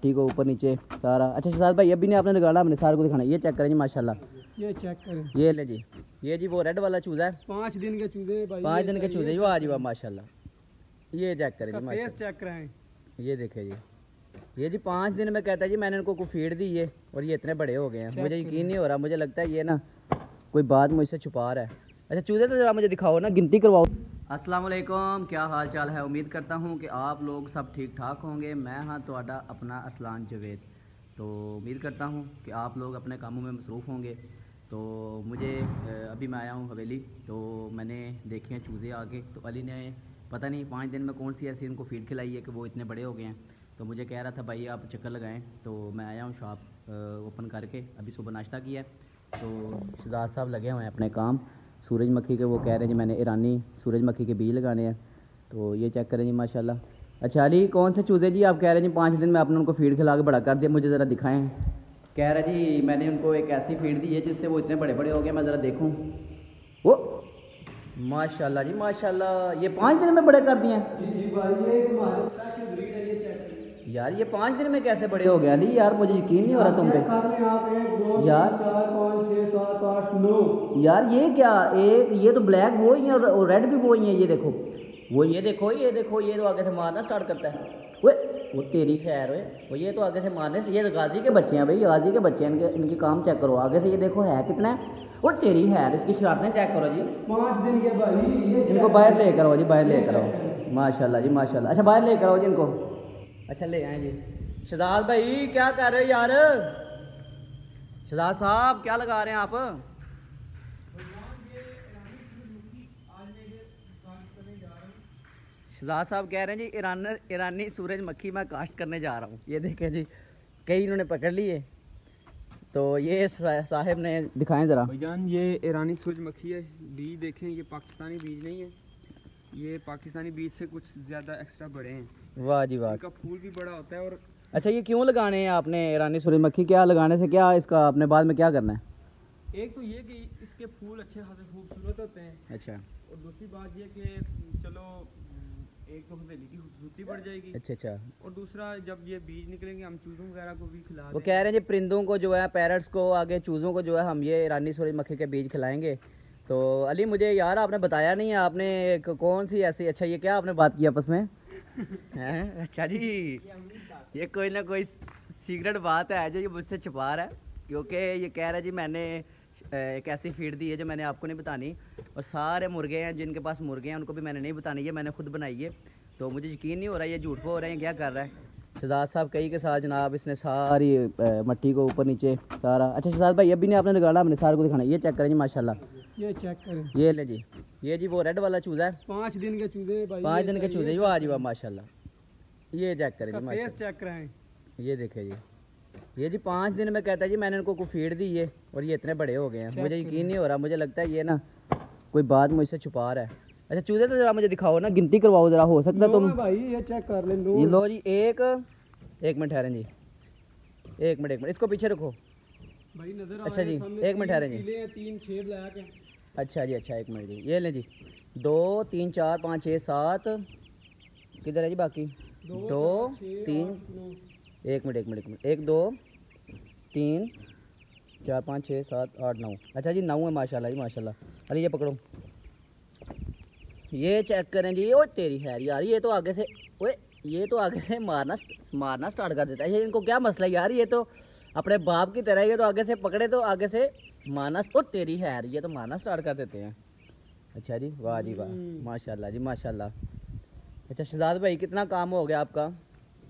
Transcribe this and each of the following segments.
ठीक हो ऊपर नीचे सारा। अच्छा शहजाद भाई अभी ने आपने निकाला हमने सारे को दिखाना। ये चेक करें जी माशाल्लाह। ये चेक करें। ये ले जी। ये जी वो रेड वाला चूजा है। पाँच दिन के चूजे भाई। पाँच दिन के चूजे वो आज हुआ माशाल्लाह। ये चेक करें जी चेक कराएँ। ये देखे जी। ये जी पाँच दिन में कहता है जी मैंने इनको को फ़ीड दी है और ये इतने बड़े हो गए हैं। मुझे यकीन नहीं हो रहा मुझे लगता है ये ना कोई बात मुझसे छुपा रहा है। अच्छा चूजे तो ज़रा मुझे दिखाओ ना गिनती करवाओ। असलम क्या हाल चाल है? उम्मीद करता हूँ कि आप लोग सब ठीक ठाक होंगे। मैं हाँ थोड़ा अपना असलान जवेद। तो उम्मीद करता हूँ कि आप लोग अपने कामों में मसरूफ़ होंगे। तो मुझे अभी मैं आया हूँ हवेली। तो मैंने देखी हैं चूज़े आके। तो अली ने, पता नहीं, पाँच दिन में कौन सी ऐसी इनको फ़ीड खिलाई है कि वो इतने बड़े हो गए हैं। तो मुझे कह रहा था, भाई, आप चक्कर लगाएँ। तो मैं आया हूँ शॉप ओपन करके। अभी सुबह नाश्ता किया तो शहजाद साहब लगे हुए हैं अपने काम। सूरजमुखी के वो कह रहे हैं जी मैंने ईरानी सूरजमुखी के बीज लगाने हैं। तो ये चेक करें जी माशाल्लाह। अच्छा अली कौन से चूज़े? जी आप कह रहे हैं जी पाँच दिन में आपने उनको फ़ीड खिला के बड़ा कर दिया मुझे ज़रा दिखाएँ। कह रहा जी मैंने उनको एक ऐसी फ़ीड दी है जिससे वो इतने बड़े बड़े हो गए मैं ज़रा देखूँ। वो माशाल्लाह जी माशाल्लाह ये पाँच दिन में बड़े कर दिए जी जी भाई ये तुम्हारे स्पेशल ब्रीड ये चेक करें। यार ये पाँच दिन में कैसे बड़े हो गए? अली यार मुझे यकीन नहीं हो रहा तुम पे। यार। छः सात आठ नौ। यार ये क्या? एक ये तो ब्लैक वो ही है और और रेड भी वो ही है ये देखो। वो ये देखो ये देखो ये तो आगे से मारना स्टार्ट करता है। वो वो तेरी खैर है वो ये तो आगे से मारने से ये गाजी के बच्चे हैं भाई गाजी के बच्चे हैं इनके इनकी काम चेक करो। आगे से ये देखो है कितना है? वो तेरी खैर इसकी शरारतें चेक करो जी। पाँच दिन के भाई ये इनको बाहर ले करो जी बाहर ले करो। माशाल्लाह जी माशाल्लाह। अच्छा बाहर ले करो जी इनको। अच्छा ले आए जी। शहजाद भाई क्या कर रहे हो यार? शहजाद साहब क्या लगा रहे हैं आप? शहजाद साहब कह रहे हैं जी ईरान ईरानी सूरजमुखी मैं काश्त करने जा रहा हूँ। ये देखें जी कई इन्होंने पकड़ लिए तो ये साहिब ने दिखाएँ ज़रा। भाईजान ये ईरानी सूरजमुखी है बीज देखें ये पाकिस्तानी बीज नहीं है। ये पाकिस्तानी बीज से कुछ ज़्यादा एक्स्ट्रा बड़े हैं। वाह जी वाह। इनका फूल भी बड़ा होता है और अच्छा ये क्यों लगाने हैं आपने ईरानी सूरजमुखी क्या लगाने से क्या इसका आपने बाद में क्या करना है? एक तो ये कि इसके फूल अच्छे खासे खूबसूरत होते हैं। अच्छा। और दूसरी बात ये कि चलो एक तो हवेली की खूबसूरती बढ़ जाएगी। अच्छा अच्छा। और दूसरा जब ये बीज निकलेंगे हम चूज़ों वगैरह को भी खिला वो कह रहे हैं जी परिंदों को जो है पैरट्स को आगे चूज़ों को जो है हम ये ईरानी सूरजमुखी के बीज खिलाएँगे। तो अली मुझे यार आपने बताया नहीं है आपने कौन सी ऐसी अच्छा ये क्या आपने बात की आपस में? अच्छा जी। ये कोई ना कोई सीक्रेट बात है जो ये मुझसे छुपा रहा है क्योंकि ये कह रहा है जी मैंने एक ऐसी फ़ीड दी है जो मैंने आपको नहीं बतानी और सारे मुर्गे हैं जिनके पास मुर्गे हैं उनको भी मैंने नहीं बतानी ये मैंने खुद बनाई है। तो मुझे यकीन नहीं हो रहा है ये झूठ हो रहे हैं क्या कर रहा है? शहजाद साहब कई के साथ जनाब इसने सारी मट्टी को ऊपर नीचे सारा अच्छा शहजाद भाई अभी ने आपने निकाला हमने सारे को दिखाना ये चेक करें जी माशाल्लाह। ये चेक करें। ये ले जी ये जी वो रेड वाला चूज़ा है। पाँच दिन के चूजे पाँच दिन के चूज़े वो आज हुआ माशाल्लाह। ये चेक करें जी फेस चेक कराएँ। ये देखे जी। ये जी पाँच दिन में कहता है जी मैंने इनको को फ़ीड दी है और ये इतने बड़े हो गए हैं। मुझे यकीन नहीं हो रहा मुझे लगता है ये ना कोई बात मुझसे छुपा रहा है। अच्छा चूज़े तो ज़रा मुझे दिखाओ ना गिनती करवाओ ज़रा हो सकता है तुम भाई ये चेक कर ले नौ ये लो। जी एक एक मिनट ठहरें जी। एक मिनट एक मिनट इसको पीछे रखो। भाई नज़र अच्छा जी, एक मिनट ठहरें जी। तीन छह ब्लैक हैं अच्छा जी अच्छा एक मिनट जी। ये लें जी। दो तीन चार पाँच छः सात। किधर है जी बाकी? दो, तीन एक मिनट एक मिनट एक मिनट। एक दो तीन चार पाँच छः सात आठ नौ। अच्छा जी नौ है माशाल्लाह जी माशाल्लाह। अरे ये पकड़ो। ये चेक करें जी ओ तेरी खैर यार ये तो आगे से ओए ये तो आगे से मारना मारना स्टार्ट कर देता है। ये इनको क्या मसला है यार ये तो अपने बाप की तरह ये तो आगे से पकड़े तो आगे से मारना ओ तेरी खैर ये तो मारना स्टार्ट कर देते हैं। अच्छा जी वाह जी वाह। हम्म। माशाल्लाह जी माशाल्लाह। अच्छा शहजाद भाई कितना काम हो गया आपका?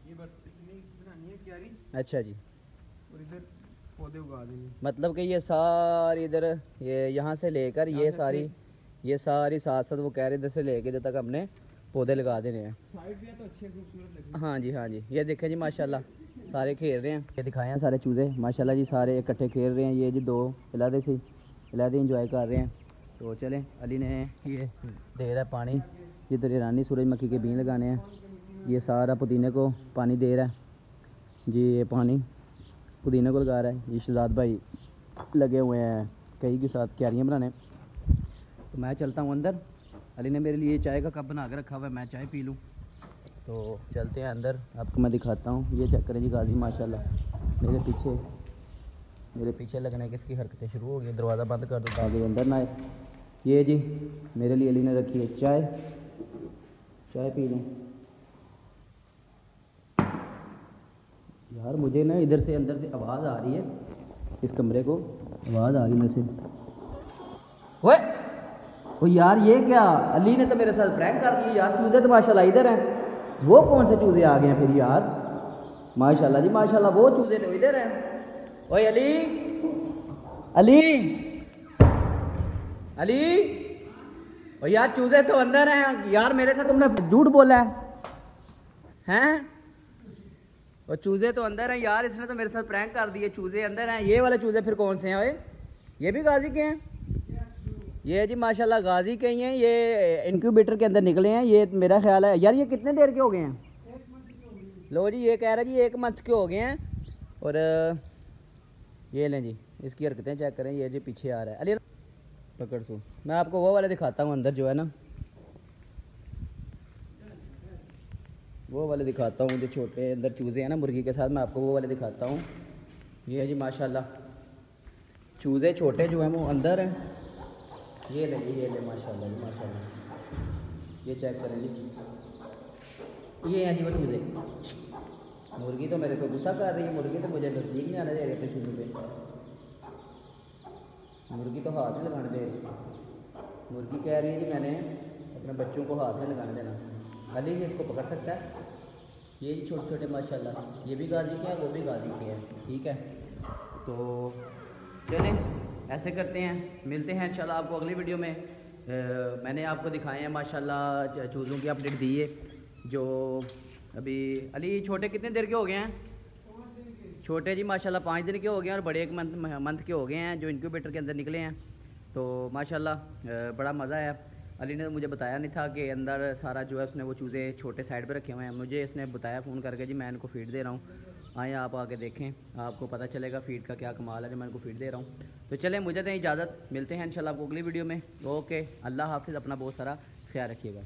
ये बस इतनी बनानी है क्यारी अच्छा जी। और इधर पौधे उगा देंगे। मतलब कि ये सारी इधर ये यहाँ से लेकर ये सारी ये सारी साथ साथ वो कह रहे इधर से लेके इधर तक हमने पौधे लगा देने हैं। तो अच्छे खूबसूरत हाँ जी हाँ जी। ये देखें जी माशाल्लाह सारे खेल रहे हैं। ये दिखाए हैं सारे चूज़े। माशाल्लाह जी सारे इकट्ठे खेल रहे हैं। ये जी दो इलादे से इलादे इंजॉय कर रहे हैं। तो चलें अली ने ये दे रहा है पानी। जिधर ईरानी सूरजमुखी के बीन लगाने हैं, ये सारा पुदीने को पानी दे रहा है। जी, ये पानी पुदीने को लगा रहा है। ये शहजाद भाई लगे हुए हैं कई के साथ क्यारियाँ बनाने। तो मैं चलता हूँ अंदर। अली ने मेरे लिए चाय का कप बना के रखा हुआ है, मैं चाय पी लूँ। तो चलते हैं अंदर। आपको मैं दिखाता हूँ। ये चेक करें जी, गाजी, माशाल्लाह। मेरे पीछे मेरे पीछे लगने की इसकी हरकतें शुरू हो गई दरवाज़ा बंद कर दो, ताकि अंदर ना आए। ये जी, मेरे लिए अली ने रखी है चाय। चाय पी लें। यार मुझे ना इधर से अंदर से आवाज़ आ रही है। इस कमरे को आवाज़ आ रही है से। ओए! ओ यार ये क्या? अली ने तो मेरे साथ प्रैंक कर दिया यार। चूज़े तो माशाल्लाह इधर हैं। वो कौन से चूज़े आ गए हैं फिर यार? माशाल्लाह जी, माशाल्लाह वो चूज़े तो इधर हैं। ओए अली! अली! अली! ओ यार चूज़े तो अंदर हैं। यार मेरे साथ तुमने झूठ बोला है। हैं? और चूज़े तो अंदर हैं। यार इसने तो मेरे साथ प्रैंक कर दिए चूज़े अंदर हैं। ये वाले चूज़े फिर कौन से हैं ओए ये भी गाजी के हैं? ये जी, माशाल्लाह गाजी के ही हैं। ये इनक्यूबेटर के अंदर निकले हैं। ये मेरा ख्याल है। यार ये कितने देर के हो गए हैं? लो जी, ये कह रहा जी, एक मंथ के हो गए हैं। और ये लें जी, इसकी हरकतें चेक करें। ये जी, पीछे आ रहा है। अली पकड़ सो मैं आपको वो वाले दिखाता हूँ अंदर जो है ना। वो वाले दिखाता हूँ, जो छोटे अंदर चूज़े हैं ना मुर्गी के साथ, मैं आपको वो वाले दिखाता हूँ। ये है जी, माशाल्लाह। चूज़े छोटे जो हैं, वो अंदर हैं। ये ले ये ले, माशाल्लाह जी, माशाल्लाह। ये चेक करें जी। ये हैं जी वो चूज़े। मुर्गी तो मेरे को गुस्सा कर रही है, मुर्गी तो मुझे नज़दीक नहीं आने रही अपने चूज़ों पे। मुर्गी तो हाथ नहीं लगाने दे। रही मुर्गी कह रही है कि मैंने अपने बच्चों को हाथ नहीं लगाने देना। अली भी इसको पकड़ सकता है? ये जी छोटे छोटे माशाल्लाह। ये भी गाजी के हैं वो भी गाजी के हैं। ठीक है। तो चलें ऐसे करते हैं। मिलते हैं इंशाल्लाह आपको अगली वीडियो में। आ, मैंने आपको दिखाए हैं माशाल्लाह चूज़ों की अपडेट दी है। जो अभी अली छोटे कितने देर के हो गए हैं? छोटे जी, माशाल्लाह पाँच दिन के हो गए हैं और बड़े एक मंथ मंथ के हो गए हैं जो इनक्यूबेटर के अंदर निकले हैं। तो माशाल्लाह बड़ा मज़ा आया। अली ने मुझे बताया नहीं था कि अंदर सारा जो है उसने वो चूज़े छोटे साइड पर रखे हुए हैं। मुझे इसने बताया, फ़ोन करके जी, मैं इनको फ़ीड दे रहा हूँ। आए, आप आके देखें। आपको पता चलेगा फ़ीड का क्या कमाल है जो मैं इनको फ़ीड दे रहा हूँ। तो चलें, मुझे दें इजाज़त। मिलते हैं, इंशाल्लाह आपको अगली वीडियो में। ओके, अल्लाह हाफिज़, अपना बहुत सारा ख्याल रखिएगा।